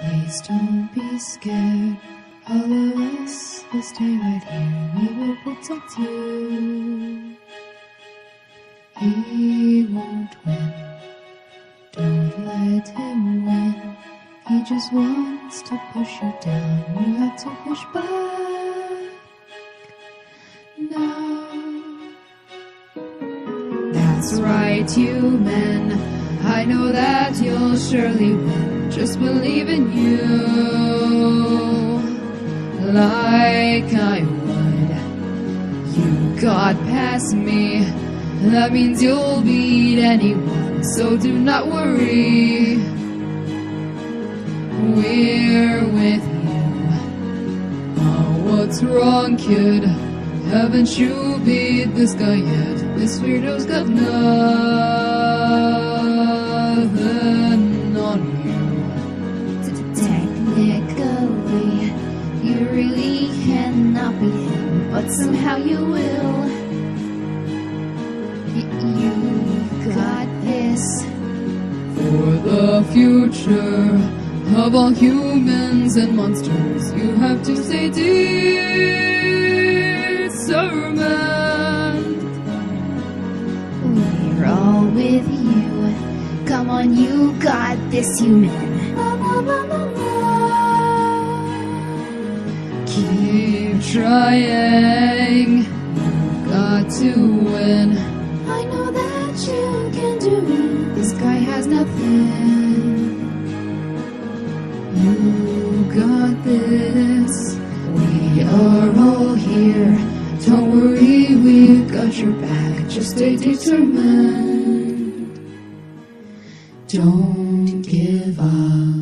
Please don't be scared. All of us will stay right here. We will protect you. He won't win. Don't let him win. He just wants to push you down. You have to push back. Now. That's right, you men. I know that you'll surely win. Just believe in you. Like I would. You got past me. That means you'll beat anyone. So do not worry. We're with you. Oh, what's wrong, kid? Haven't you beat this guy yet? This weirdo's got nothing really cannot beat him, but somehow you will. Y- You've got this. For the future of all humans and monsters, you have to stay determined. We're all with you. Come on, you got this, human. Trying. Got to win. I know that you can do it. This guy has nothing. You got this. We are all here. Don't worry, we've got your back. Just stay determined. Don't give up.